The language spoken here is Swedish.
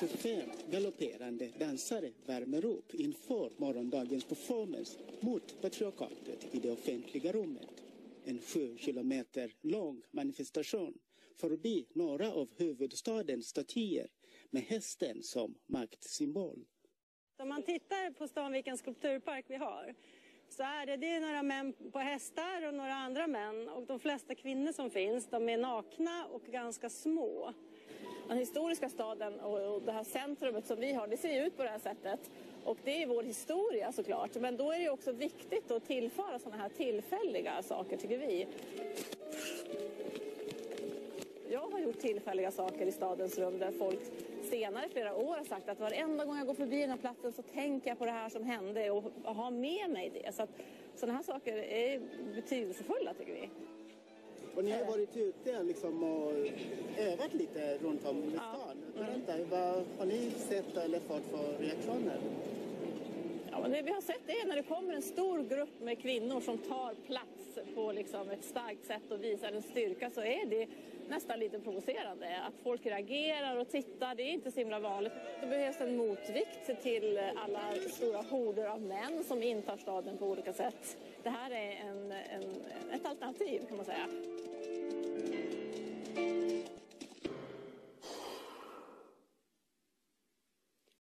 25 galopperande dansare värmer upp inför morgondagens performance mot patriarkatet i det offentliga rummet. En sju kilometer lång manifestation förbi några av huvudstadens statyer med hästen som maktsymbol. Om man tittar på stan vilken skulpturpark vi har så är det, det är några män på hästar och några andra män och de flesta kvinnor som finns de är nakna och ganska små. Den historiska staden och det här centrumet som vi har, det ser ut på det här sättet. Och det är vår historia såklart. Men då är det också viktigt att tillföra sådana här tillfälliga saker tycker vi. Jag har gjort tillfälliga saker i stadens rum där folk senare flera år har sagt att varenda gång jag går förbi den här platsen så tänker jag på det här som hände och har med mig det. Så att sådana här saker är betydelsefulla tycker vi. Och ni har varit ute liksom och övat lite runt om i stan. Berätta, vad har ni sett eller fått för reaktioner? Ja, men det vi har sett är när det kommer en stor grupp med kvinnor som tar plats på liksom ett starkt sätt och visar en styrka så är det nästan lite provocerande. Att folk reagerar och tittar, det är inte så himla vanligt. Det behövs en motvikt till alla stora horder av män som intar staden på olika sätt. Det här är en, en, ett alternativ kan man säga.